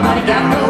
Nobody got no